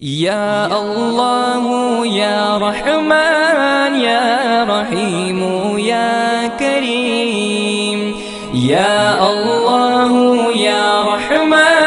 يا الله يا رحمن يا رحيم يا كريم. يا الله يا رحمن